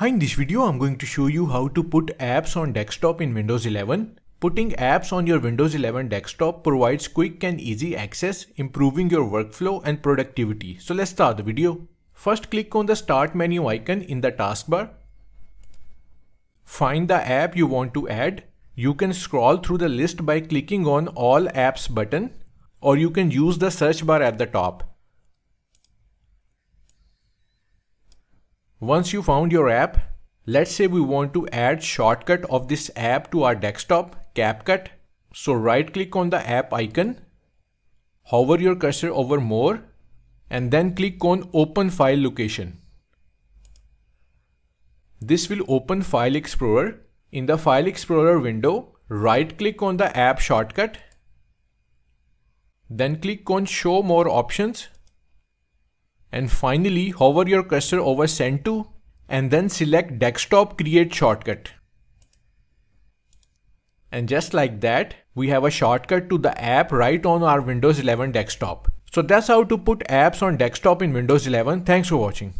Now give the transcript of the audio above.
Hi, in this video I'm going to show you how to put apps on desktop in Windows 11. Putting apps on your Windows 11 desktop provides quick and easy access, improving your workflow and productivity. So let's start the video. First click on the start menu icon in the taskbar. Find the app you want to add. You can scroll through the list by clicking on all apps button or you can use the search bar at the top. Once you found your app, let's say we want to add shortcut of this app to our desktop, CapCut. So right click on the app icon, hover your cursor over more, and then click on open file location. This will open File Explorer. In the File Explorer window, right click on the app shortcut, then click on show more options and finally hover your cursor over send to and then select desktop create shortcut. And just like that, we have a shortcut to the app right on our Windows 11 desktop. So that's how to put apps on desktop in Windows 11. Thanks for watching.